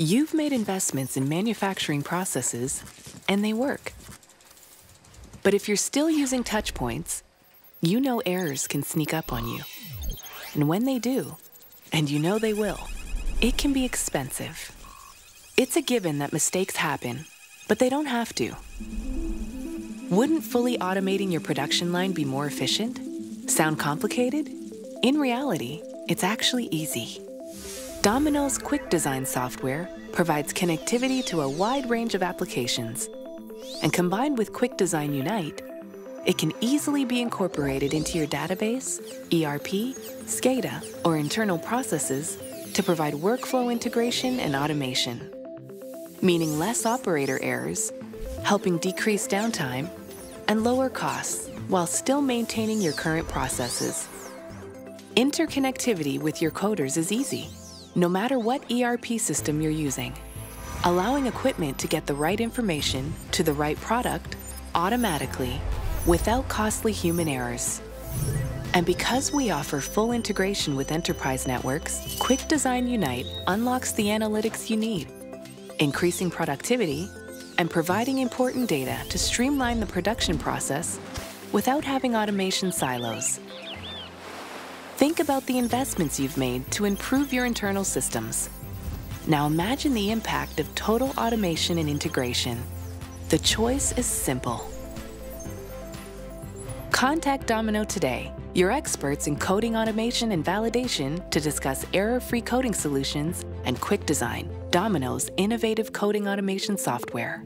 You've made investments in manufacturing processes, and they work. But if you're still using touch points, you know errors can sneak up on you. And when they do, and you know they will, it can be expensive. It's a given that mistakes happen, but they don't have to. Wouldn't fully automating your production line be more efficient? Sound complicated? In reality, it's actually easy. Domino's Quick Design software provides connectivity to a wide range of applications. And combined with Quick Design Unite, it can easily be incorporated into your database, ERP, SCADA, or internal processes to provide workflow integration and automation, meaning less operator errors, helping decrease downtime, and lower costs while still maintaining your current processes. Interconnectivity with your coders is easy, no matter what ERP system you're using, allowing equipment to get the right information to the right product automatically without costly human errors. And because we offer full integration with enterprise networks, Quick Design Unite unlocks the analytics you need, increasing productivity and providing important data to streamline the production process without having automation silos. Think about the investments you've made to improve your internal systems. Now imagine the impact of total automation and integration. The choice is simple. Contact Domino today, your experts in coding automation and validation to discuss error-free coding solutions and quick design, Domino's innovative coding automation software.